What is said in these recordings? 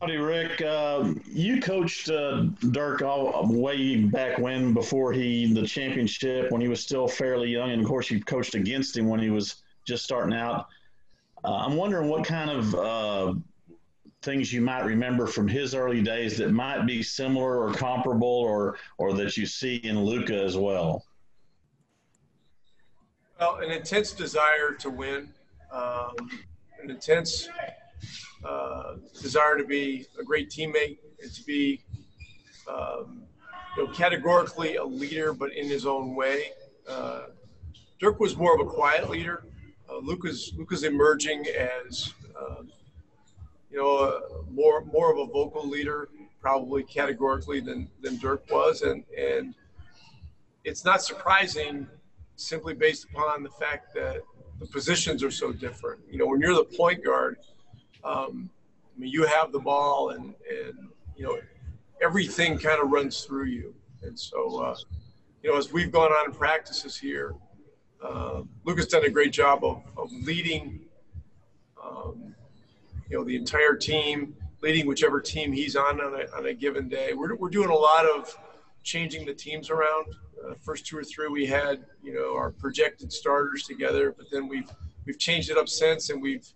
Howdy, Rick. Uh, you coached uh, Dirk all, way back when, before he the championship, when he was still fairly young, and of course you coached against him when he was just starting out. Uh, I'm wondering what kind of uh, things you might remember from his early days that might be similar or comparable, or or that you see in Luka as well. Well, an intense desire to win, um, an intense uh, desire to be a great teammate and to be, um, you know, categorically a leader, but in his own way. Uh, Dirk was more of a quiet leader. Uh, Luka's Luka's emerging as, um, you know, more more of a vocal leader, probably categorically than than Dirk was, and and it's not surprising simply based upon the fact that the positions are so different. You know, when you're the point guard, um, I mean, you have the ball, and and you know, everything kind of runs through you. And so, uh, you know, as we've gone on in practices here, uh, Luka's done a great job of, of leading, um, you know, the entire team, leading whichever team he's on on a, on a given day. We're, we're doing a lot of changing the teams around. Uh, first two or three we had, you know, our projected starters together, but then we've we've changed it up since, and we've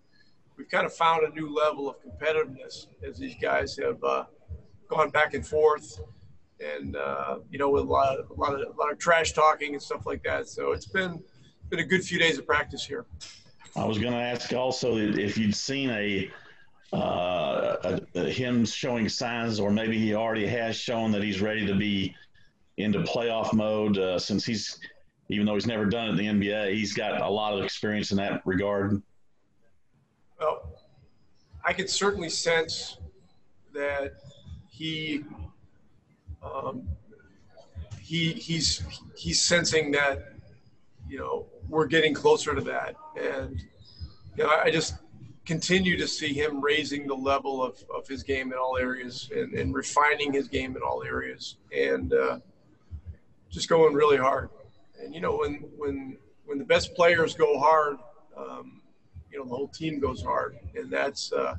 we've kind of found a new level of competitiveness as these guys have uh, gone back and forth, and uh, you know, with a lot of a lot of a lot of trash talking and stuff like that. So it's been been a good few days of practice here. I was going to ask also if you'd seen a uh, a, a, him showing signs, or maybe he already has shown that he's ready to be into playoff mode uh, since he's even though he's never done it in the NBA, he's got a lot of experience in that regard. I could certainly sense that he um, he he's he's sensing that you know we're getting closer to that, and you know I just continue to see him raising the level of, of his game in all areas and, and refining his game in all areas, and uh, just going really hard. And you know, when when when the best players go hard, you know, the whole team goes hard, and that's uh,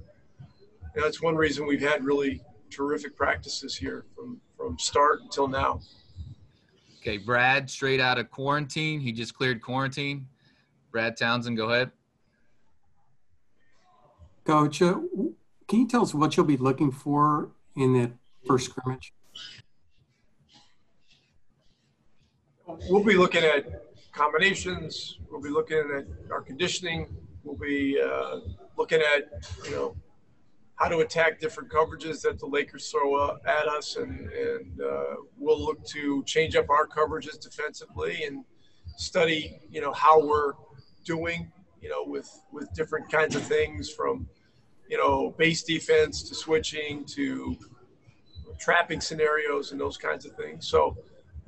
that's one reason we've had really terrific practices here from from start until now. Okay, Brad, straight out of quarantine. He just cleared quarantine. Brad Townsend, go ahead. Coach, uh, can you tell us what you'll be looking for in that first scrimmage? we'll be looking at combinations. We'll be looking at our conditioning. We'll be uh, looking at you know how to attack different coverages that the Lakers throw at us, and and uh, we'll look to change up our coverages defensively and study you know how we're doing you know with with different kinds of things from you know base defense to switching to trapping scenarios and those kinds of things. So.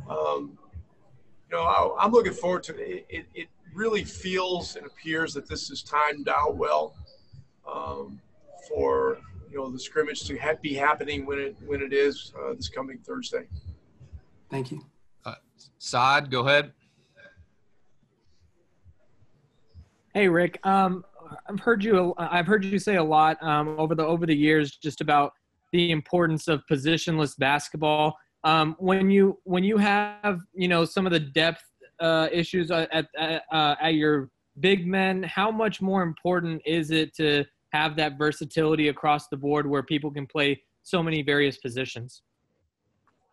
Um, know, I'm looking forward to it. It, it really feels and appears that this is timed out well um, for you know the scrimmage to ha- be happening when it when it is uh, this coming Thursday. Thank you. Uh, Saad, go ahead. Hey, Rick. Um, I've heard you. I've heard you say a lot um, over the over the years just about the importance of positionless basketball. Um, when you when you have you know some of the depth uh, issues at at, uh, at your big men, how much more important is it to have that versatility across the board where people can play so many various positions?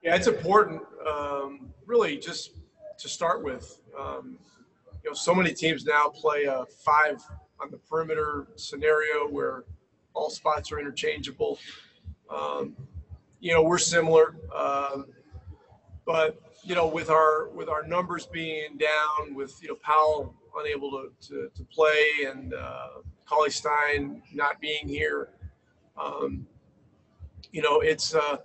Yeah, it's important. Um, really, just to start with, um, you know, so many teams now play a five on the perimeter scenario where all spots are interchangeable. Um, you know, we're similar. Um, but you know, with our with our numbers being down, with you know Powell unable to to, to play and uh, Stein not being here, um, you know, it's uh,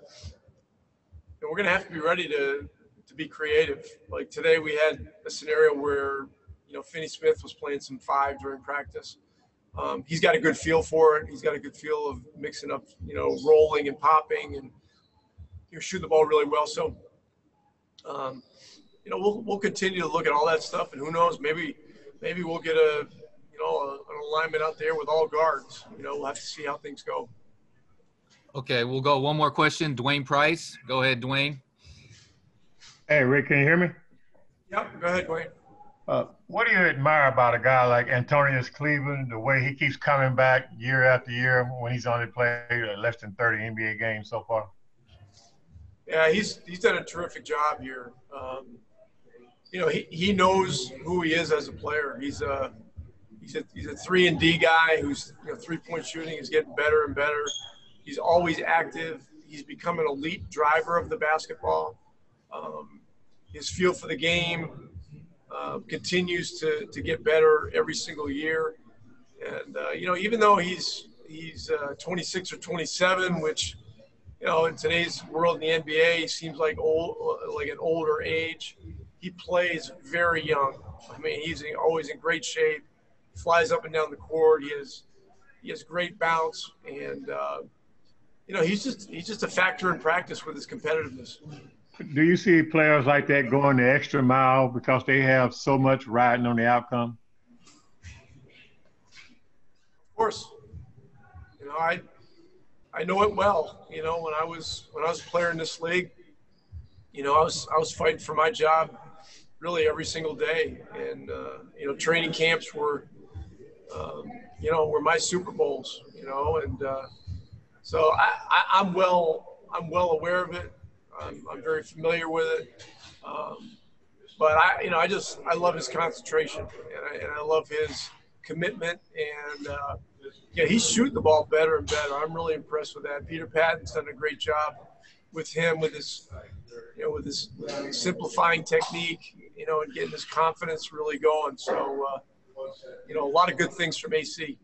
we're going to have to be ready to to be creative. Like today, we had a scenario where you know Finney Smith was playing some five during practice. Um, he's got a good feel for it. He's got a good feel of mixing up, you know, rolling and popping and you know, shoot the ball really well. So, um, you know, we'll, we'll continue to look at all that stuff, and who knows, maybe maybe we'll get a you know a, an alignment out there with all guards. You know, we'll have to see how things go. Okay, we'll go one more question. Dwain Price. Go ahead, Dwain. Hey, Rick, can you hear me? Yep, go ahead, Dwain. Uh, what do you admire about a guy like Antonius Cleveland, the way he keeps coming back year after year when he's only played less than 30 NBA games so far? Yeah, he's he's done a terrific job here. Um, you know, he, he knows who he is as a player. He's a he's a he's a three and D guy who's you know three point shooting is getting better and better. He's always active. He's become an elite driver of the basketball. Um, his feel for the game uh, continues to, to get better every single year. And uh, you know, even though he's he's uh, 26 or 27, which you know in today's world in the NBA he seems like old, like an older age. He plays very young. I mean, he's always in great shape. He Flies up and down the court. He has he has great bounce, and uh, you know he's just he's just a factor in practice with his competitiveness. Do you see players like that going the extra mile because they have so much riding on the outcome? Of course. You know, I I know it well. You know, when I was when I was a player in this league, you know, I was I was fighting for my job really every single day, and uh, you know, training camps were, um, you know, were my Super Bowls. You know, and uh, so I, I'm well I'm well aware of it. I'm, I'm very familiar with it. Um, but I, you know, I just I love his concentration and I, and I love his commitment and uh, yeah, he's shooting the ball better and better. I'm really impressed with that. Peter Patton's done a great job with him with his you know with his, simplifying technique, you know, and getting his confidence really going. So uh, you know, a lot of good things from AC.